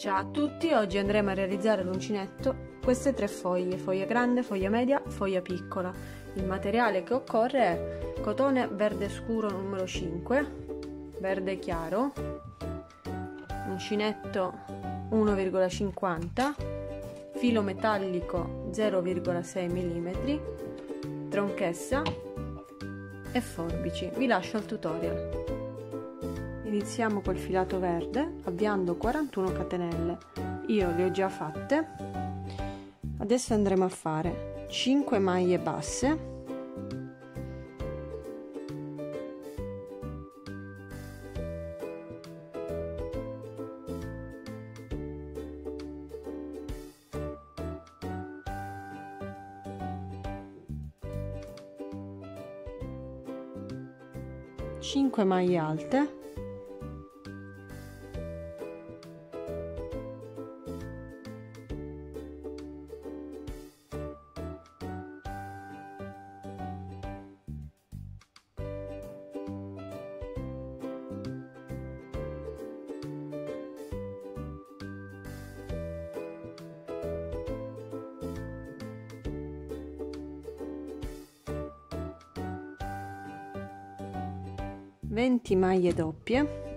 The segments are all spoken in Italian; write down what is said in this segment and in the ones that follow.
Ciao a tutti, oggi andremo a realizzare l'uncinetto queste tre foglie, foglia grande, foglia media, foglia piccola. Il materiale che occorre è cotone verde scuro numero 5, verde chiaro, uncinetto 1,50, filo metallico 0,6 mm, tronchessa e forbici. Vi lascio al tutorial. Iniziamo col filato verde avviando 41 catenelle. Io le ho già fatte. Adesso andremo a fare 5 maglie basse. Maglie alte 20 maglie doppie.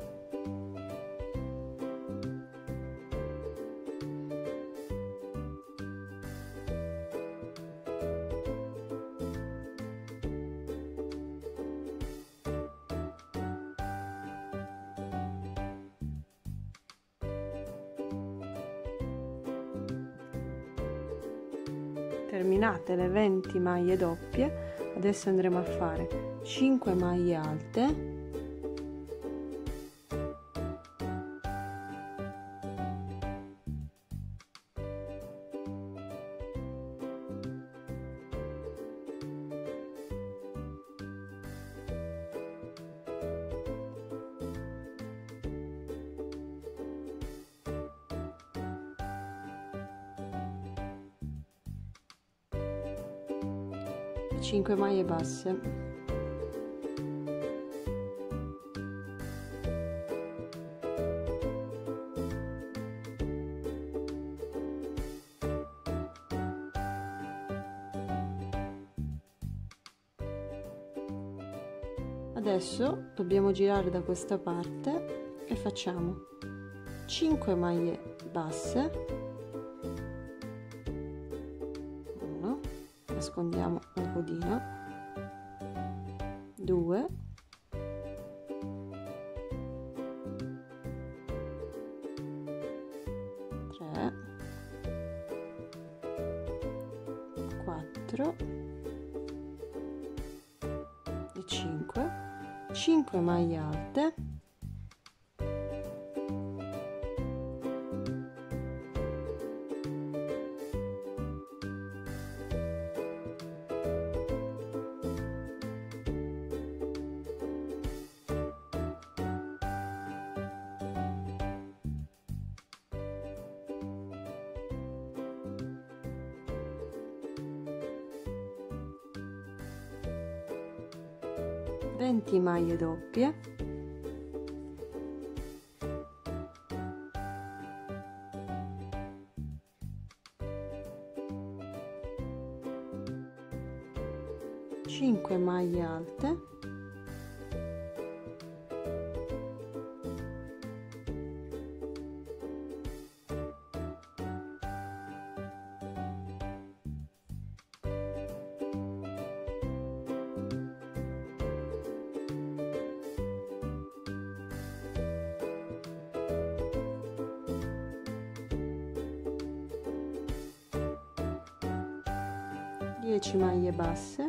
Terminate le 20 maglie doppie adesso andremo a fare 5 maglie alte 5 maglie basse. Adesso dobbiamo girare da questa parte e facciamo 5 maglie basse nascondiamo la codina 2 3 4 e 5 5 maglie alte 20 maglie doppie. Cinque maglie alte 10 maglie basse.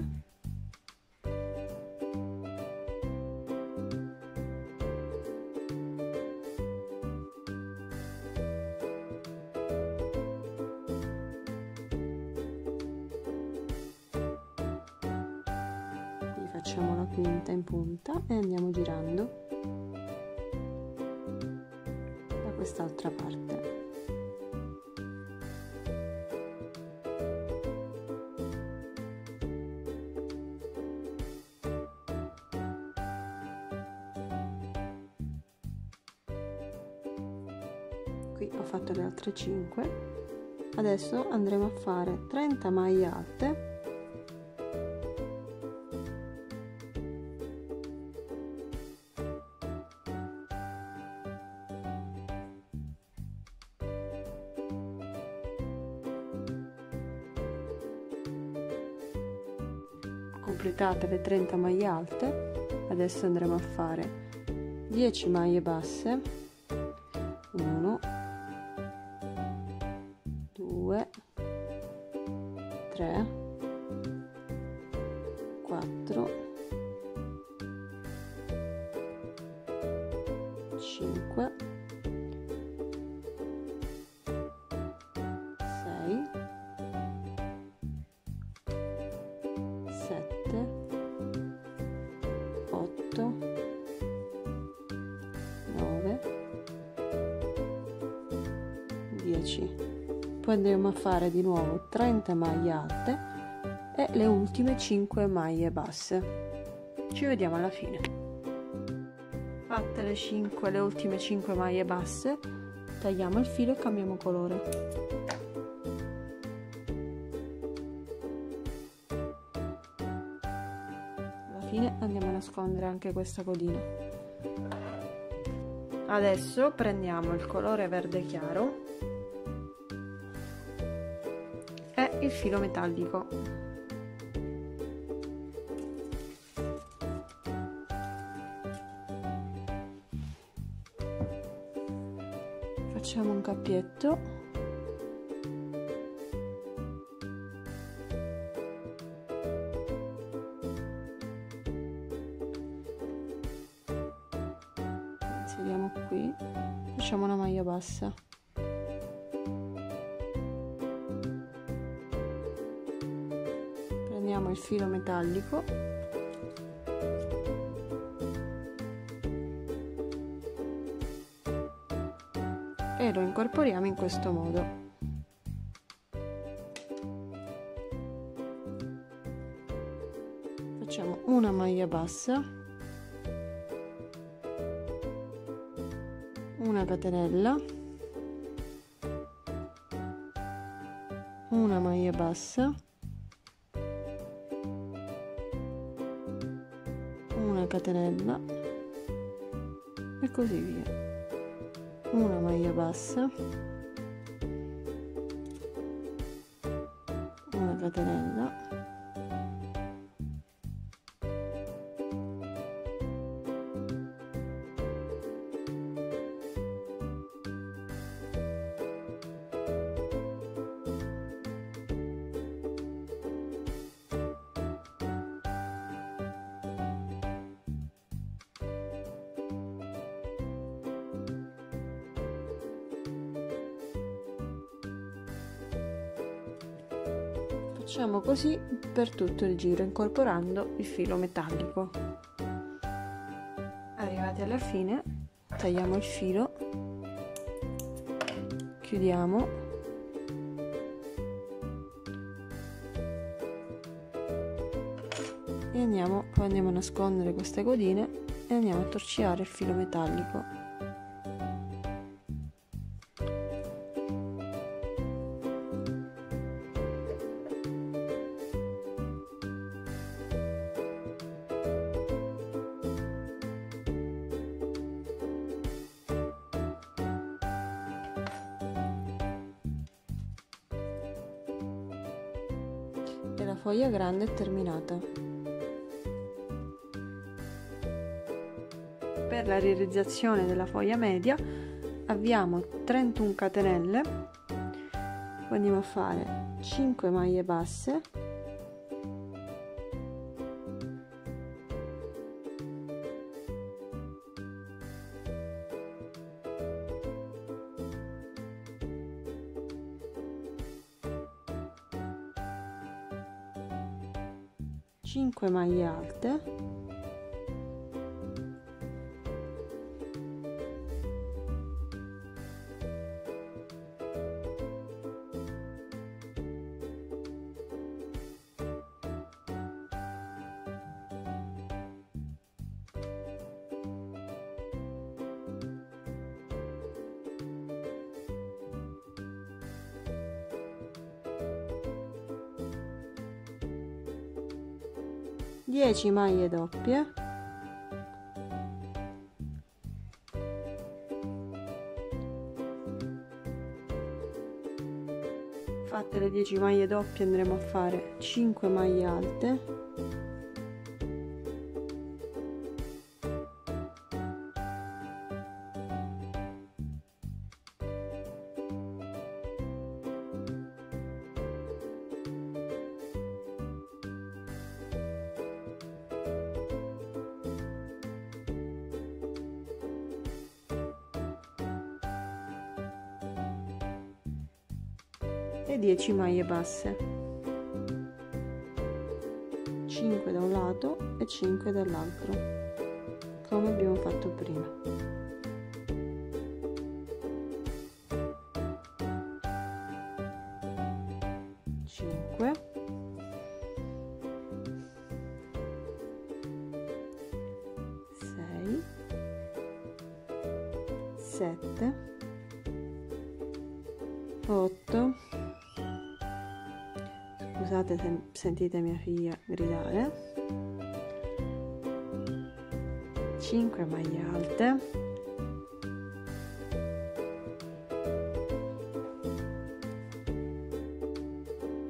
Facciamo la quinta in punta e andiamo girando qui ho fatto le altre 5 adesso andremo a fare 30 maglie alte. Completate le 30 maglie alte. Adesso andremo a fare 10 maglie basse. 1 8 9 10 poi andremo a fare di nuovo 30 maglie alte e le ultime 5 maglie basse. Ci vediamo alla fine. Fatte le 5 le ultime 5 maglie basse tagliamo il filo e cambiamo colore nascondere anche questa codina. Adesso prendiamo il colore verde chiaro e il filo metallico. Facciamo un cappietto facciamo una maglia bassa. Prendiamo il filo metallico. E lo incorporiamo in questo modo. Facciamo una maglia bassa una catenella. Una maglia bassa. Una catenella. E così via. Una maglia bassa. Una catenella Facciamo così per tutto il giro incorporando il filo metallico. Arrivati alla fine tagliamo il filo, chiudiamo e andiamo, poi andiamo a nascondere queste codine e andiamo a torciare il filo metallico grande è terminata. Per la realizzazione della foglia media abbiamo 31 catenelle, poi andiamo a fare 5 maglie basse, maglie alte 10 maglie doppie. Fatte le 10 maglie doppie andremo a fare 5 maglie alte 10 maglie basse. 5 da un lato e 5 dall'altro come abbiamo fatto prima sentite mia figlia gridare. 5 maglie alte.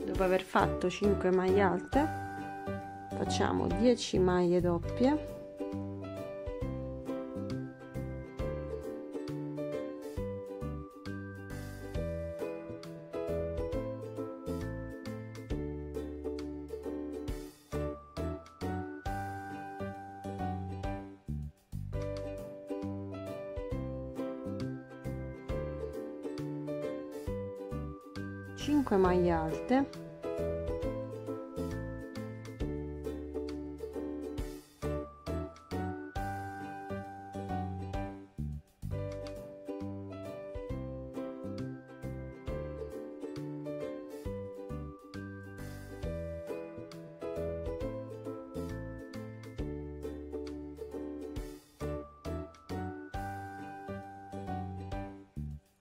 Dopo aver fatto 5 maglie alte facciamo 10 maglie doppie 5 maglie alte.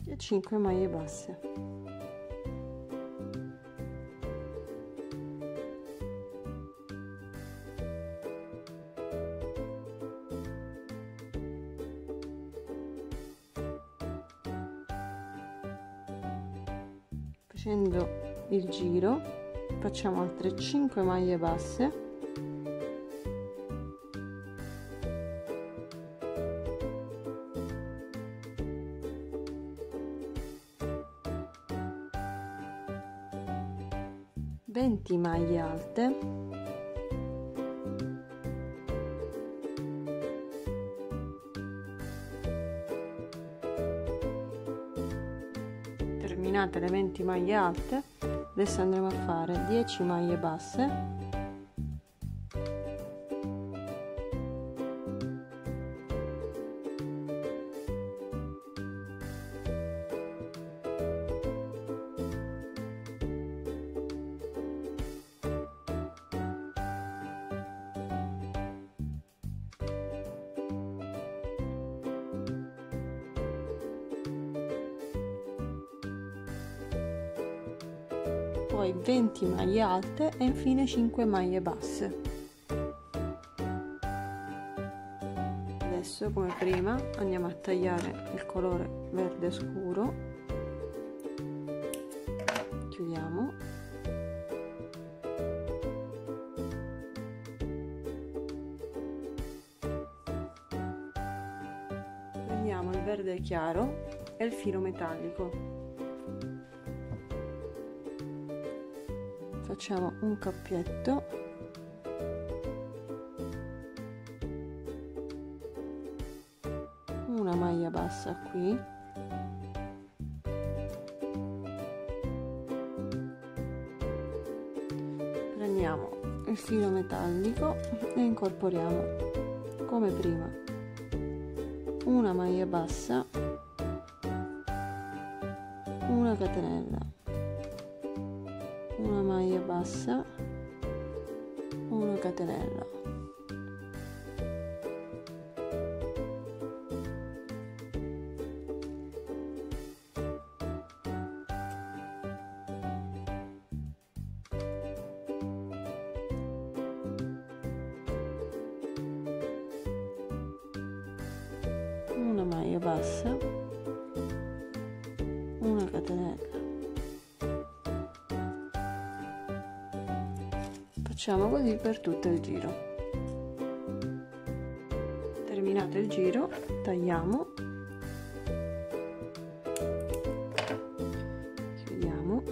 E 5 maglie basse il giro. Facciamo altre 5 maglie basse. Venti maglie alte. Terminate le 20 maglie alte adesso andremo a fare 10 maglie basse poi 20 maglie alte e infine 5 maglie basse. Adesso come prima andiamo a tagliare il colore verde scuro. Chiudiamo. Prendiamo il verde chiaro e il filo metallico facciamo un cappietto una maglia bassa qui. Prendiamo il filo metallico e incorporiamo come prima una maglia bassa una catenella massa una catenella. Una maglia bassa una catenella. Facciamo così per tutto il giro. Terminato il giro tagliamo. Chiudiamo.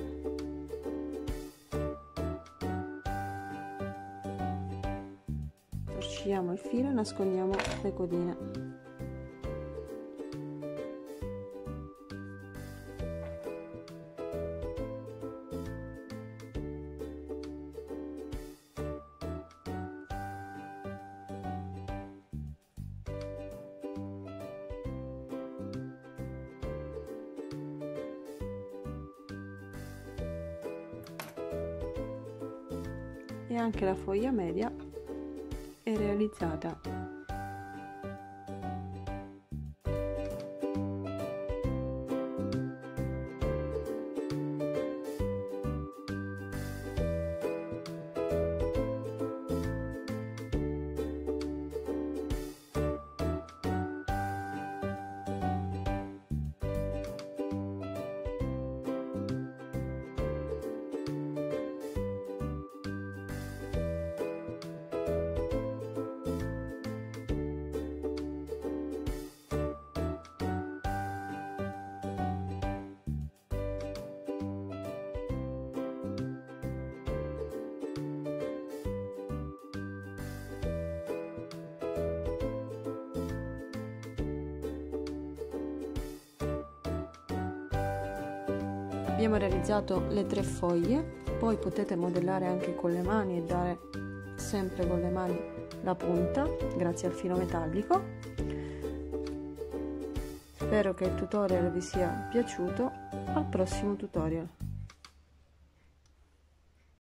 Torciamo il filo e nascondiamo le codine e anche la foglia media è realizzata abbiamo realizzato le tre foglie poi potete modellare anche con le mani e dare sempre con le mani la punta grazie al filo metallico. Spero che il tutorial vi sia piaciuto. Al prossimo tutorial